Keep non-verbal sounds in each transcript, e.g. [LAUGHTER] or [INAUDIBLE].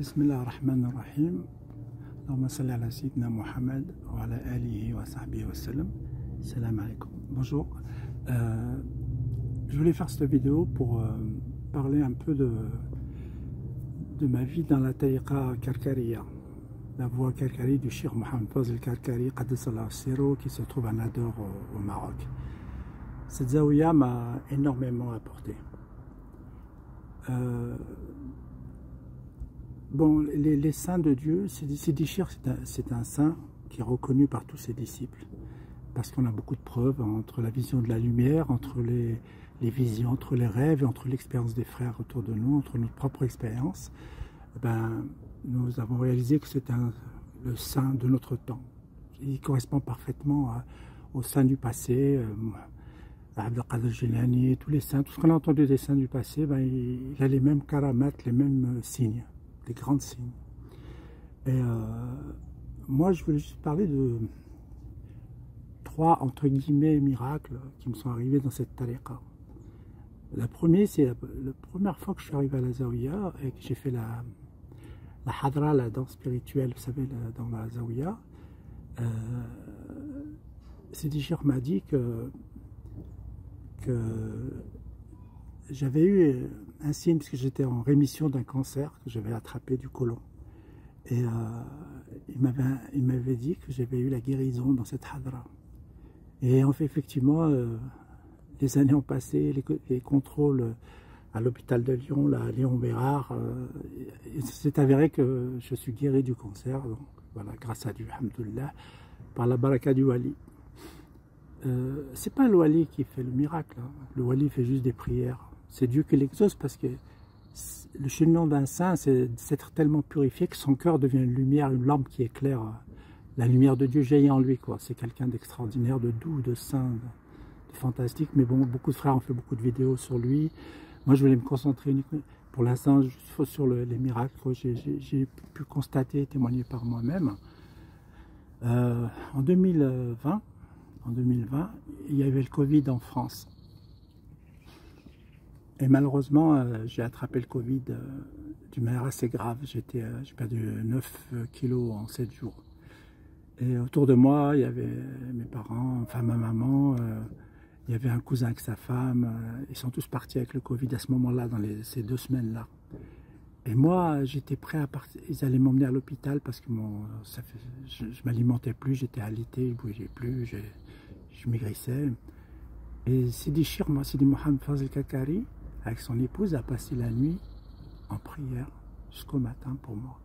بسم الله الرحمن الرحيم اللهم صل على سيدنا محمد وعلى آله وصحبه وسلم Salam alaikum. Bonjour. Euh, je voulais faire cette vidéo pour euh, parler un peu de, de ma vie dans la tariqa Karkariya, la voie Karkari du Shir Mohamed Fazl Karkari, Siro, qui se trouve à Nador au, au Maroc. Cette zaouia m'a énormément apporté. Euh, Bon, les, saints de Dieu, Sidi c'est un, saint qui est reconnu par tous ses disciples, parce qu'on a beaucoup de preuves entre la vision de la lumière, entre les, visions, entre les rêves et entre l'expérience des frères autour de nous, entre notre propre expérience. Ben, nous avons réalisé que c'est le saint de notre temps. Il correspond parfaitement au saint du passé, euh, Abdelkader Jilani, tous les saints, tout ce qu'on a entendu des saints du passé, ben, il, a les mêmes karamates, les mêmes signes des grands signes. Et euh, moi, je voulais juste parler de trois, entre guillemets, miracles qui me sont arrivés dans cette tariqa. La première, c'est la, première fois que je suis arrivé à la Zawiya et que j'ai fait la, la hadra, la danse spirituelle, vous savez, dans la Zawiya. Euh, Sidi m'a dit que, que j'avais eu un signe parce que j'étais en rémission d'un cancer que j'avais attrapé du côlon. Et euh, il m'avait dit que j'avais eu la guérison dans cette hadra. Et en fait, effectivement, euh, les années ont passé, les, contrôles à l'hôpital de Lyon, là, Léon Bérard, euh, c'est avéré que je suis guéri du cancer. Donc voilà, grâce à Dieu, alhamdoulilah, par la baraka du wali. Euh, c'est pas le wali qui fait le miracle, hein. le wali fait juste des prières c'est Dieu qui l'exauce parce que le cheminement d'un saint, c'est d'être tellement purifié que son cœur devient une lumière, une lampe qui éclaire. La lumière de Dieu jaillit en lui. quoi. C'est quelqu'un d'extraordinaire, de doux, de saint, de, fantastique. Mais bon, beaucoup de frères ont fait beaucoup de vidéos sur lui. Moi, je voulais me concentrer uniquement, pour l'instant, sur les miracles que j'ai pu constater témoigner par moi-même. Euh, en 2020, en 2020, il y avait le Covid en France. Et malheureusement, euh, j'ai attrapé le Covid euh, d'une manière assez grave. Euh, j'ai perdu 9 kilos en 7 jours. Et autour de moi, il y avait mes parents, enfin ma maman, il y avait un cousin avec sa femme. ils sont tous partis avec le Covid à ce moment-là, dans ces deux semaines-là. Et moi, j'étais prêt à partir. Ils allaient m'emmener à l'hôpital parce que mon, je ne m'alimentais plus, j'étais alité, je ne bougeais plus, je, je maigrissais. Et Sidi Shir, moi, Sidi Mohamed Fazil Kakari, avec son épouse, a passé la nuit en prière jusqu'au matin pour moi.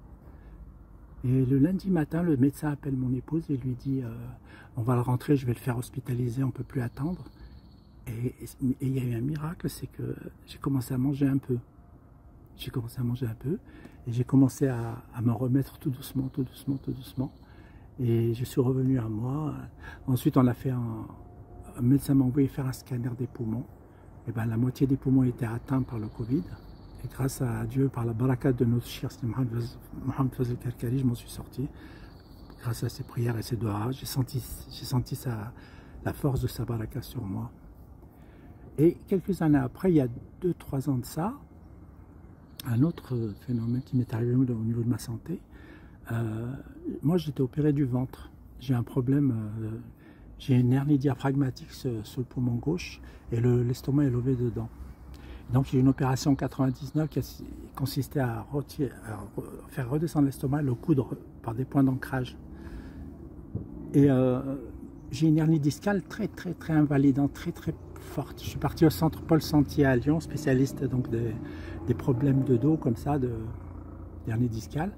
Et le lundi matin, le médecin appelle mon épouse et lui dit euh, On va le rentrer, je vais le faire hospitaliser, on ne peut plus attendre. Et, il y a eu un miracle, c'est que j'ai commencé à manger un peu. J'ai commencé à manger un peu et j'ai commencé à, me remettre tout doucement, tout doucement, tout doucement. Et je suis revenu à moi. Ensuite, on a fait un. Un médecin m'a envoyé faire un scanner des poumons. Eh ben, la moitié des poumons étaient atteints par le Covid. Et grâce à Dieu, par la baraka de notre cher Mohamed Fazil Karkari, je m'en suis sorti. Grâce à ses prières et ses doigts, j'ai senti, senti sa, la force de sa baraka sur moi. Et quelques années après, il y a 2-3 ans de ça, un autre phénomène qui m'est arrivé au niveau de ma santé, euh, moi j'étais opéré du ventre. J'ai un problème euh, j'ai une hernie diaphragmatique sur, le poumon gauche et l'estomac est levé dedans. Donc j'ai une opération en 99 qui consistait à, faire redescendre l'estomac le coudre par des points d'ancrage. Et euh, j'ai une hernie discale très très très invalidante, très très forte. Je suis parti au centre Paul Sentier à Lyon, spécialiste donc des, des problèmes de dos comme ça, de hernie discale.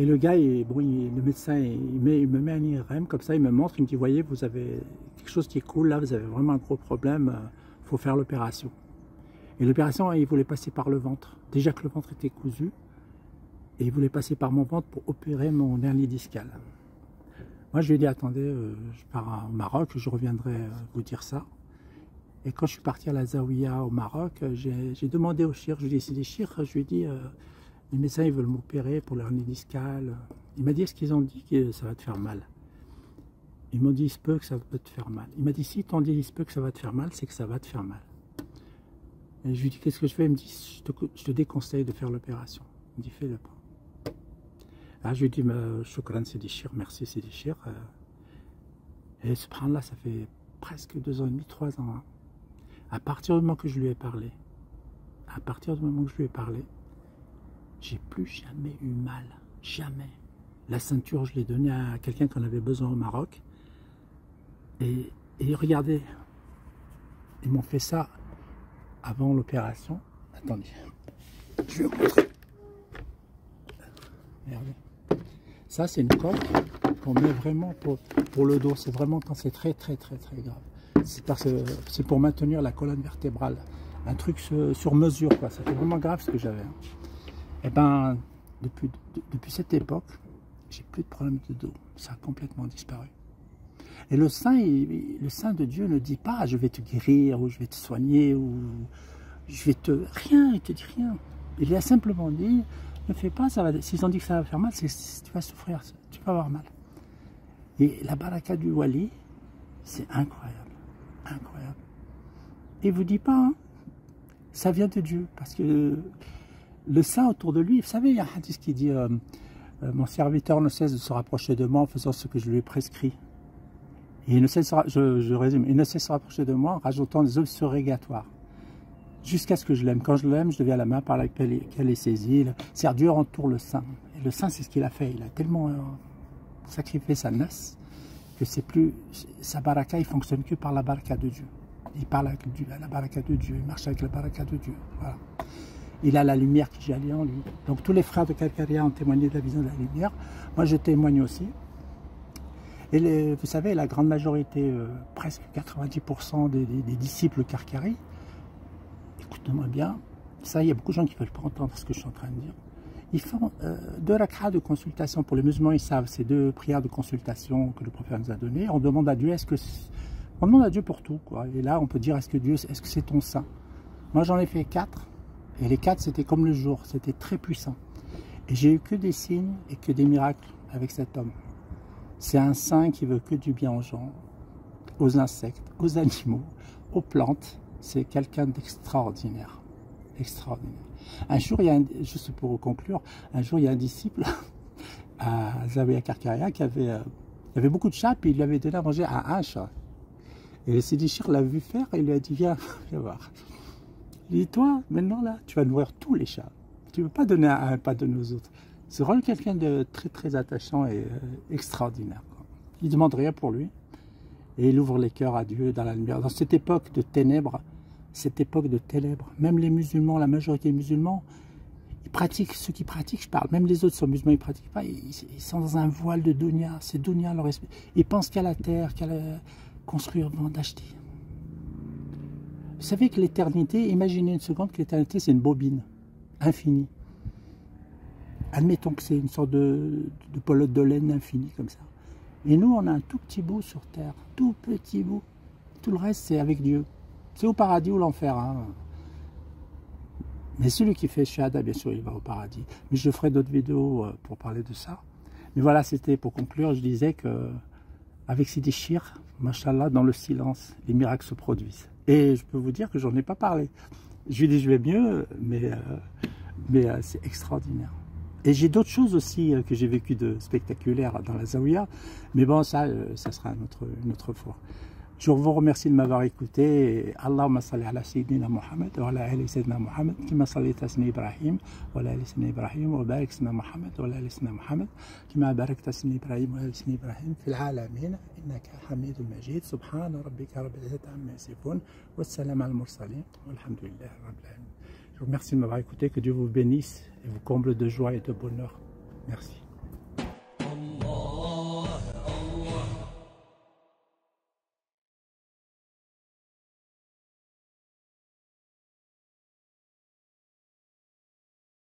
Et le gars, bon, le médecin, il, me met un IRM, comme ça, il me montre, il me dit, voyez, vous avez quelque chose qui est cool, là, vous avez vraiment un gros problème, il euh, faut faire l'opération. Et l'opération, il voulait passer par le ventre. Déjà que le ventre était cousu, et il voulait passer par mon ventre pour opérer mon hernie discale. Moi, je lui ai dit, attendez, euh, je pars au Maroc, je reviendrai euh, vous dire ça. Et quand je suis parti à la Zawiya au Maroc, j'ai demandé au chir, je lui ai dit, chir, je lui ai dit, les médecins ils veulent m'opérer pour l'hernie discale. Il m'a dit est-ce qu'ils ont dit que ça va te faire mal Ils m'ont dit il se peut que ça peut te faire mal. Il m'a dit si t'ont dit il se peut que ça va te faire mal, c'est que ça va te faire mal. Et je lui dis qu'est-ce que je fais? Il me dit je te, déconseille de faire l'opération. Il me dit fais-le pas. Ah, je lui dis, Shukran Sidishir, merci Sidishir. Et subhanallah, ça fait presque deux ans et demi, trois ans. Hein. À partir du moment que je lui ai parlé, à partir du moment que je lui ai parlé, j'ai plus jamais eu mal. Jamais. La ceinture, je l'ai donnée à quelqu'un qu'on avait besoin au Maroc. Et, regardez, ils m'ont fait ça avant l'opération. Attendez, je vais vous montrer. Regardez. Ça, c'est une coque qu'on met vraiment pour, pour le dos. C'est vraiment quand c'est très, très, très, très grave. C'est pour maintenir la colonne vertébrale. Un truc sur, mesure, quoi. C'était vraiment grave ce que j'avais. Et eh ben, depuis, depuis cette époque, j'ai plus de problème de dos. Ça a complètement disparu. Et le saint, le saint de Dieu ne dit pas je vais te guérir ou je vais te soigner ou je vais te rien, il te dit rien. Il a simplement dit ne fais pas, ça va. S'ils ont dit que ça va faire mal, c'est tu vas souffrir, tu vas avoir mal. Et la baraka du wali, c'est incroyable, incroyable. Et vous dit pas, hein, ça vient de Dieu, parce que le saint autour de lui, vous savez, il y a un hadith qui dit euh, euh, mon serviteur ne cesse de se rapprocher de moi en faisant ce que je lui ai prescrit. Et il ne cesse, ne de se rapprocher de moi en rajoutant des œuvres surrogatoires jusqu'à ce que je l'aime. Quand je l'aime, je deviens la main par laquelle est saisie. C'est Dieu entoure le saint. Et le saint, c'est ce qu'il a fait. Il a tellement euh, sacrifié sa noce que c'est plus sa baraka, il fonctionne que par la baraka de Dieu. Il parle avec Dieu, la baraka de Dieu, il marche avec la baraka de Dieu. Voilà. Il a la lumière qui jaillit en lui. Donc tous les frères de Calcaria ont témoigné de la vision de la lumière. Moi, je témoigne aussi. Et vous savez, la grande majorité, euh, presque 90% des, disciples Karkari, écoutez-moi bien, ça, il y a beaucoup de gens qui ne veulent pas entendre ce que je suis en train de dire. Ils font euh, deux rakras de consultation. Pour les musulmans, ils savent, c'est deux prières de consultation que le prophète nous a données. On demande à Dieu, est-ce que... On demande à Dieu pour tout, quoi. Et là, on peut dire, est-ce que Dieu, est-ce que c'est ton saint? Moi, j'en ai fait quatre. Et les quatre, c'était comme le jour. C'était très puissant. Et j'ai eu que des signes et que des miracles avec cet homme. C'est un saint qui veut que du bien aux gens, aux insectes, aux animaux, aux plantes. C'est quelqu'un d'extraordinaire. Extraordinaire. Un jour, il y a juste pour conclure, un jour, il y a un disciple [LAUGHS] à Zawiya Karkaria qui avait, euh, il avait beaucoup de chats, puis il lui avait donné à manger à un chat. Et le l'a vu faire et il lui a dit Viens, [LAUGHS] viens voir. Il dit Toi, maintenant, là, tu vas nourrir tous les chats. Tu ne veux pas donner à un, pas donner aux autres. C'est vraiment quelqu'un de très très attachant et euh, extraordinaire. Il demande rien pour lui. Et il ouvre les cœurs à Dieu dans la lumière. Dans cette époque de ténèbres, cette époque de ténèbres, même les musulmans, la majorité des musulmans, ils pratiquent, ceux qui pratiquent, je parle, même les autres sont musulmans, ils ne pratiquent pas, ils, sont dans un voile de dunya, c'est dunya leur esprit. Ils pensent qu'à la terre, qu'à construire, vendre, acheter. Vous savez que l'éternité, imaginez une seconde que l'éternité c'est une bobine infinie admettons que c'est une sorte de, pelote de laine infinie comme ça. Et nous, on a un tout petit bout sur Terre, tout petit bout. Tout le reste, c'est avec Dieu. C'est au paradis ou l'enfer. Hein. Mais celui qui fait Shahada, bien sûr, il va au paradis. Mais je ferai d'autres vidéos euh, pour parler de ça. Mais voilà, c'était pour conclure, je disais que avec Sidi Shir, machallah, dans le silence, les miracles se produisent. Et je peux vous dire que j'en ai pas parlé. Je lui dis, je vais mieux, mais, euh, euh, c'est extraordinaire. Et j'ai d'autres choses aussi euh, que j'ai vécu de spectaculaires dans la Zawiya, mais bon, ça, ça sera une autre fois. Je vous remercie de m'avoir écouté. Allahumma salli ala Sayyidina Muhammad wa ala ali Sayyidina Muhammad kima sallayta ala Ibrahim wa ala ali Sayyidina Ibrahim wa barik Sayyidina Muhammad wa ala ali Sayyidina Muhammad kima barakta Sayyidina Ibrahim wa ala ali Sayyidina Ibrahim fil alamin innaka hamidul majid subhana rabbika rabbil izzati amma yasifun wa salam al mursalin walhamdulillahi rabbil alamin. Je vous remercie de m'avoir écouté. Que Dieu vous bénisse et vous comble de joie et de bonheur. Merci.